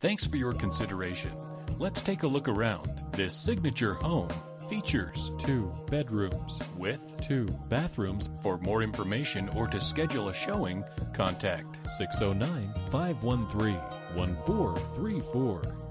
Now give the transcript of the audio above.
Thanks for your consideration. Let's take a look around. This signature home features two bedrooms with two bathrooms. For more information or to schedule a showing, contact 609 513 1434.